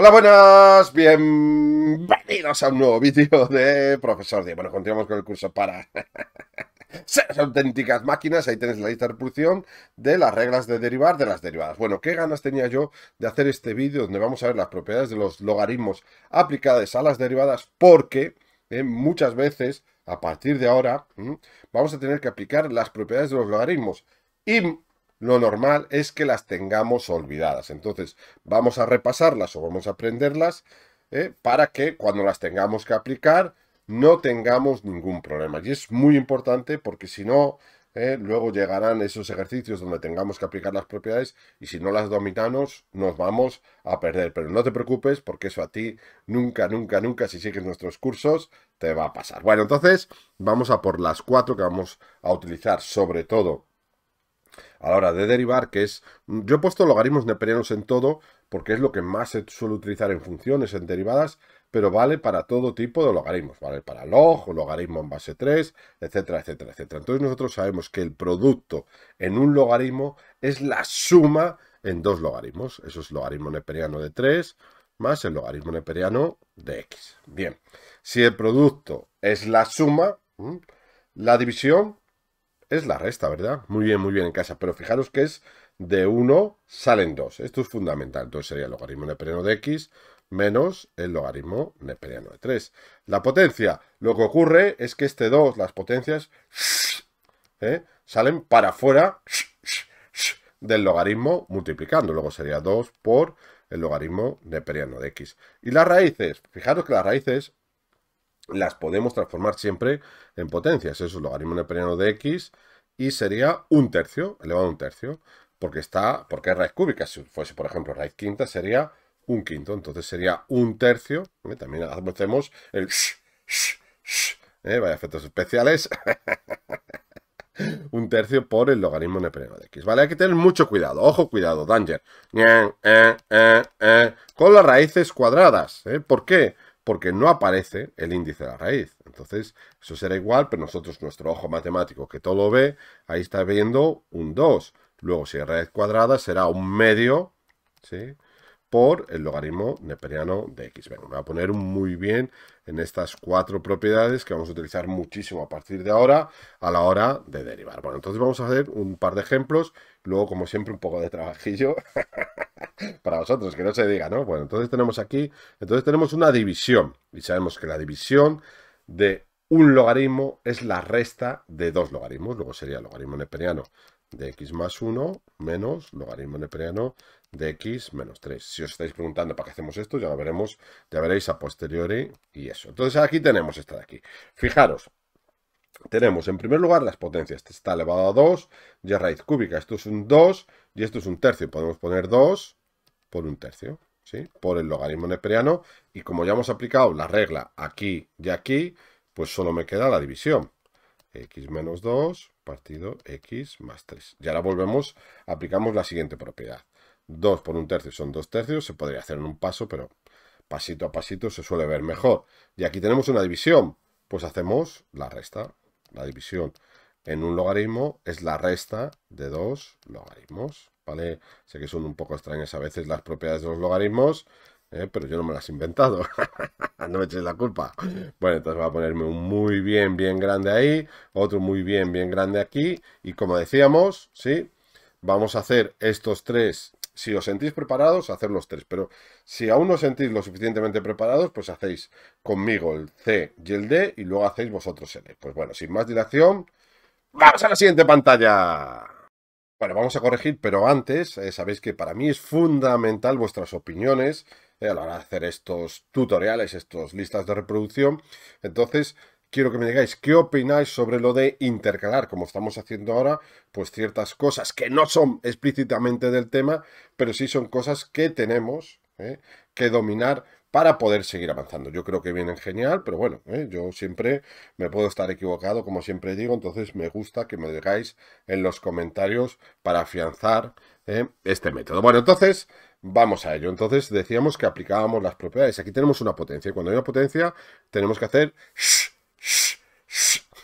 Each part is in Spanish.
Hola, buenas, bienvenidos a un nuevo vídeo de Profesor D. Bueno, continuamos con el curso para ser auténticas máquinas. Ahí tenéis la reproducción de las reglas de derivar de las derivadas. Bueno, qué ganas tenía yo de hacer este vídeo donde vamos a ver las propiedades de los logaritmos aplicadas a las derivadas porque eh, muchas veces, a partir de ahora, vamos a tener que aplicar las propiedades de los logaritmos. Y lo normal es que las tengamos olvidadas. Entonces, vamos a repasarlas o vamos a aprenderlas ¿eh? para que cuando las tengamos que aplicar no tengamos ningún problema. Y es muy importante porque si no, ¿eh? luego llegarán esos ejercicios donde tengamos que aplicar las propiedades y si no las dominamos nos vamos a perder. Pero no te preocupes porque eso a ti nunca, nunca, nunca, si sigues nuestros cursos, te va a pasar. Bueno, entonces vamos a por las cuatro que vamos a utilizar sobre todo a la hora de derivar, que es... Yo he puesto logaritmos neperianos en todo, porque es lo que más se suele utilizar en funciones, en derivadas, pero vale para todo tipo de logaritmos, vale para log, o logaritmo en base 3, etcétera, etcétera, etcétera. Entonces nosotros sabemos que el producto en un logaritmo es la suma en dos logaritmos. Eso es logaritmo neperiano de 3 más el logaritmo neperiano de x. Bien, si el producto es la suma, la división es la resta, ¿verdad? Muy bien, muy bien en casa. Pero fijaros que es de 1 salen 2. Esto es fundamental. Entonces sería el logaritmo neperiano de x menos el logaritmo neperiano de 3. La potencia, lo que ocurre es que este 2, las potencias, ¿eh? salen para afuera del logaritmo multiplicando. Luego sería 2 por el logaritmo neperiano de x. Y las raíces, fijaros que las raíces las podemos transformar siempre en potencias. Eso es logaritmo neperiano de x y sería un tercio, elevado a un tercio, porque está, porque es raíz cúbica. Si fuese, por ejemplo, raíz quinta, sería un quinto. Entonces sería un tercio. También hacemos el sh, sh, sh, ¿eh? vaya efectos especiales. un tercio por el logaritmo neperiano de x. ¿Vale? Hay que tener mucho cuidado. Ojo, cuidado, danger. Eh, eh, con las raíces cuadradas. ¿Por qué? Porque no aparece el índice de la raíz. Entonces, eso será igual, pero nosotros, nuestro ojo matemático que todo ve, ahí está viendo un 2. Luego, si es raíz cuadrada, será un medio, ¿sí? por el logaritmo neperiano de x. Venga, me voy a poner muy bien en estas cuatro propiedades que vamos a utilizar muchísimo a partir de ahora a la hora de derivar. Bueno, entonces vamos a hacer un par de ejemplos, luego como siempre un poco de trabajillo para vosotros, que no se diga, ¿no? Bueno, entonces tenemos aquí, entonces tenemos una división y sabemos que la división de un logaritmo es la resta de dos logaritmos, luego sería logaritmo neperiano de x más 1 menos logaritmo neperiano de x menos 3. Si os estáis preguntando para qué hacemos esto, ya lo veremos, ya veréis a posteriori y eso. Entonces aquí tenemos esta de aquí. Fijaros, tenemos en primer lugar las potencias. Este está elevado a 2 y es raíz cúbica. Esto es un 2 y esto es un tercio. Podemos poner 2 por un tercio, ¿sí? Por el logaritmo neperiano. Y como ya hemos aplicado la regla aquí y aquí, pues solo me queda la división x menos 2 partido x más 3. Y ahora volvemos, aplicamos la siguiente propiedad. 2 por un tercio son 2 tercios, se podría hacer en un paso, pero pasito a pasito se suele ver mejor. Y aquí tenemos una división, pues hacemos la resta. La división en un logaritmo es la resta de dos logaritmos, ¿vale? Sé que son un poco extrañas a veces las propiedades de los logaritmos, ¿eh? pero yo no me las he inventado. no me eches la culpa. Bueno, entonces voy a ponerme un muy bien, bien grande ahí, otro muy bien, bien grande aquí, y como decíamos, ¿sí? Vamos a hacer estos tres. Si os sentís preparados, hacer los tres. Pero si aún no os sentís lo suficientemente preparados, pues hacéis conmigo el C y el D y luego hacéis vosotros el E. Pues bueno, sin más dilación, ¡vamos a la siguiente pantalla! Bueno, vamos a corregir, pero antes, eh, sabéis que para mí es fundamental vuestras opiniones eh, a la hora de hacer estos tutoriales, estos listas de reproducción. Entonces, quiero que me digáis qué opináis sobre lo de intercalar, como estamos haciendo ahora, pues ciertas cosas que no son explícitamente del tema, pero sí son cosas que tenemos eh, que dominar para poder seguir avanzando. Yo creo que vienen genial, pero bueno, eh, yo siempre me puedo estar equivocado, como siempre digo, entonces me gusta que me digáis en los comentarios para afianzar este método. Bueno, entonces Vamos a ello. Entonces decíamos que aplicábamos las propiedades. Aquí tenemos una potencia. Y cuando hay una potencia, tenemos que hacer...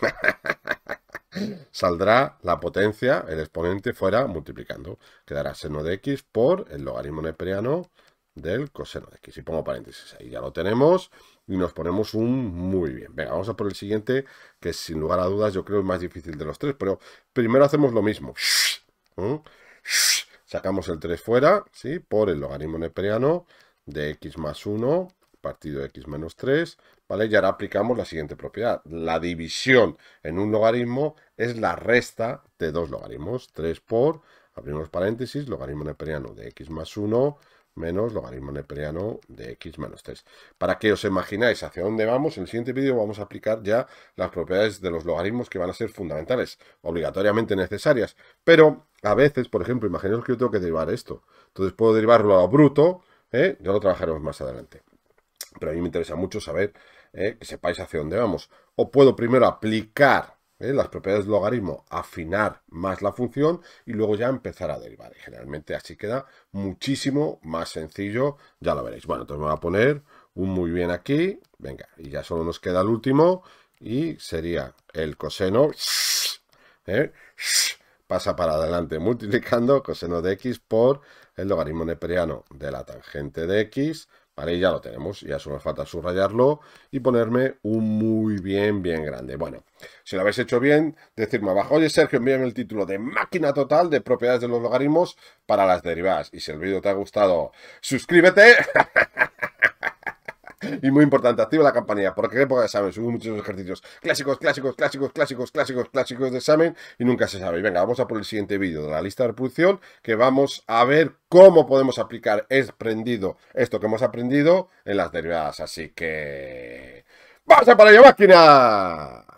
Saldrá la potencia, el exponente fuera multiplicando. Quedará seno de x por el logaritmo neperiano del coseno de x. Y pongo paréntesis ahí, ya lo tenemos y nos ponemos un muy bien. Venga, vamos a por el siguiente, que sin lugar a dudas yo creo el más difícil de los tres, pero primero hacemos lo mismo. ¿Mm? Sacamos el 3 fuera, ¿sí? Por el logaritmo neperiano de x más 1 partido de x menos 3, ¿vale? Y ahora aplicamos la siguiente propiedad. La división en un logaritmo es la resta de dos logaritmos. 3 por, abrimos paréntesis, logaritmo neperiano de x más 1 menos logaritmo neperiano de x menos 3. Para que os imagináis hacia dónde vamos, en el siguiente vídeo vamos a aplicar ya las propiedades de los logaritmos que van a ser fundamentales, obligatoriamente necesarias. Pero a veces, por ejemplo, imaginaos que yo tengo que derivar esto. Entonces puedo derivarlo a bruto, ¿eh? ya lo trabajaremos más adelante. Pero a mí me interesa mucho saber ¿eh? que sepáis hacia dónde vamos. O puedo primero aplicar ¿eh? las propiedades del logaritmo, afinar más la función y luego ya empezar a derivar. Y generalmente así queda muchísimo más sencillo, ya lo veréis. Bueno, entonces me voy a poner un muy bien aquí. Venga, y ya solo nos queda el último y sería el coseno. ¿eh? Pasa para adelante multiplicando coseno de x por el logaritmo neperiano de la tangente de x Vale, ya lo tenemos, ya solo falta subrayarlo y ponerme un muy bien, bien grande. Bueno, si lo habéis hecho bien, decirme abajo, oye Sergio, envíame el título de máquina total de propiedades de los logaritmos para las derivadas. Y si el vídeo te ha gustado, suscríbete. Y muy importante, activa la campanilla, porque en época de examen subo muchos ejercicios clásicos, clásicos, clásicos, clásicos, clásicos, clásicos de examen y nunca se sabe. venga, vamos a por el siguiente vídeo de la lista de reproducción, que vamos a ver cómo podemos aplicar aprendido esto que hemos aprendido en las derivadas. Así que... ¡Vamos a para ello, máquina!